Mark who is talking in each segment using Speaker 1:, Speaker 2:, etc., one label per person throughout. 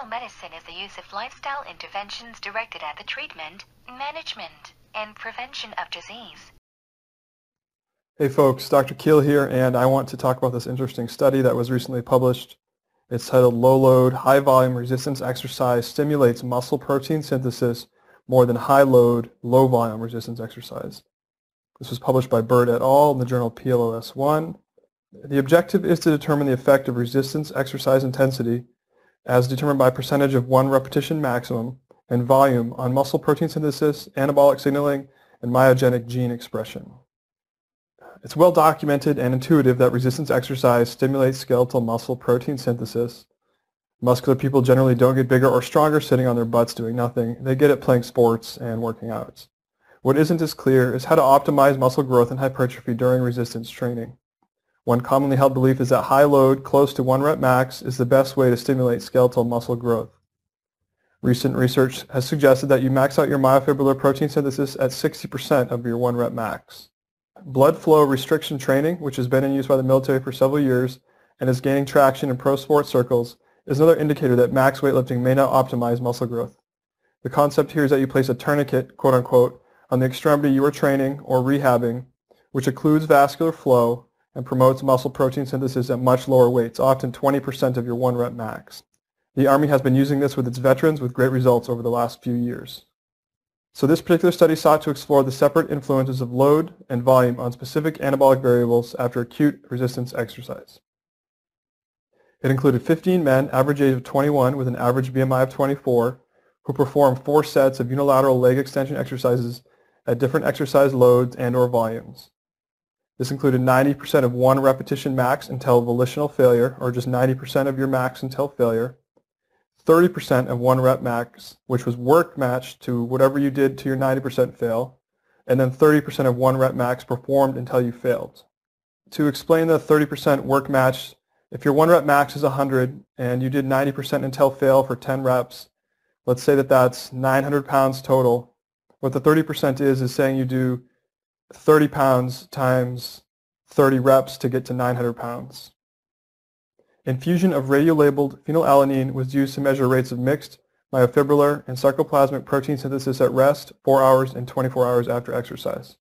Speaker 1: Lifestyle medicine is the use of lifestyle interventions directed at the treatment, management, and prevention of disease.
Speaker 2: Hey folks, Dr. Kiel here, and I want to talk about this interesting study that was recently published. It's titled Low Load, High Volume Resistance Exercise Stimulates Muscle Protein Synthesis More Than High Load, Low Volume Resistance Exercise. This was published by Burd et al. in the journal PLOS One. The objective is to determine the effect of resistance exercise intensity as determined by percentage of one repetition maximum and volume on muscle protein synthesis, anabolic signaling, and myogenic gene expression. It's well documented and intuitive that resistance exercise stimulates skeletal muscle protein synthesis. Muscular people generally don't get bigger or stronger sitting on their butts doing nothing. They get it playing sports and working out. What isn't as clear is how to optimize muscle growth and hypertrophy during resistance training. One commonly held belief is that high load, close to one rep max, is the best way to stimulate skeletal muscle growth. Recent research has suggested that you max out your myofibrillar protein synthesis at 60% of your one rep max. Blood flow restriction training, which has been in use by the military for several years and is gaining traction in pro sports circles, is another indicator that max weightlifting may not optimize muscle growth. The concept here is that you place a tourniquet, quote unquote, on the extremity you are training or rehabbing, which occludes vascular flow and promotes muscle protein synthesis at much lower weights, often 20% of your one rep max. The Army has been using this with its veterans with great results over the last few years. So this particular study sought to explore the separate influences of load and volume on specific anabolic variables after acute resistance exercise. It included 15 men, average age of 21 with an average BMI of 24, who performed four sets of unilateral leg extension exercises at different exercise loads and or volumes. This included 90% of one repetition max until volitional failure, or just 90% of your max until failure, 30% of one rep max, which was work matched to whatever you did to your 90% fail, and then 30% of one rep max performed until you failed. To explain the 30% work match, if your one rep max is 100 and you did 90% until fail for 10 reps, let's say that that's 900 pounds total. What the 30% is is saying you do 30 pounds times 30 reps to get to 900 pounds. Infusion of radiolabeled phenylalanine was used to measure rates of mixed myofibrillar and sarcoplasmic protein synthesis at rest 4 hours and 24 hours after exercise.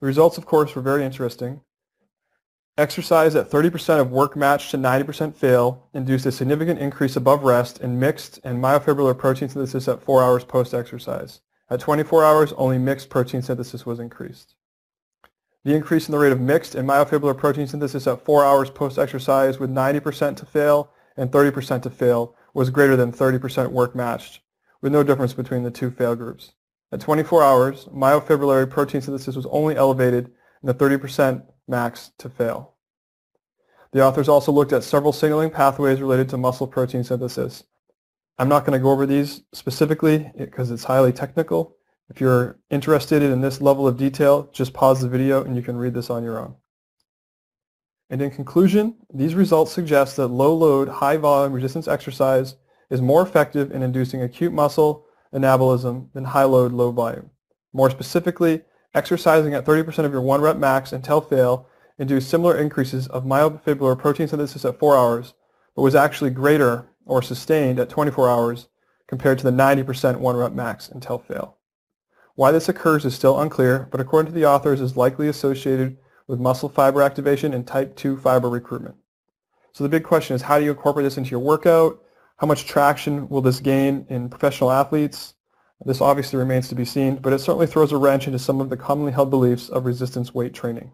Speaker 2: The results, of course, were very interesting. Exercise at 30% of work match to 90% fail induced a significant increase above rest in mixed and myofibrillar protein synthesis at 4 hours post-exercise. At 24 hours, only mixed protein synthesis was increased. The increase in the rate of mixed and myofibrillar protein synthesis at 4 hours post-exercise with 90% to fail and 30% to fail was greater than 30% work matched, with no difference between the two fail groups. At 24 hours, myofibrillary protein synthesis was only elevated in the 30% max to fail. The authors also looked at several signaling pathways related to muscle protein synthesis. I'm not going to go over these specifically eh, because it's highly technical, if you're interested in this level of detail, just pause the video and you can read this on your own. And in conclusion, these results suggest that low-load, high-volume resistance exercise is more effective in inducing acute muscle anabolism than high-load, low-volume. More specifically, exercising at 30% of your one rep max until fail induced similar increases of myofibrillar protein synthesis at 4 hours, but was actually greater or sustained at 24 hours compared to the 90% one rep max until fail. Why this occurs is still unclear, but according to the authors is likely associated with muscle fiber activation and type 2 fiber recruitment. So the big question is how do you incorporate this into your workout? How much traction will this gain in professional athletes? This obviously remains to be seen, but it certainly throws a wrench into some of the commonly held beliefs of resistance weight training.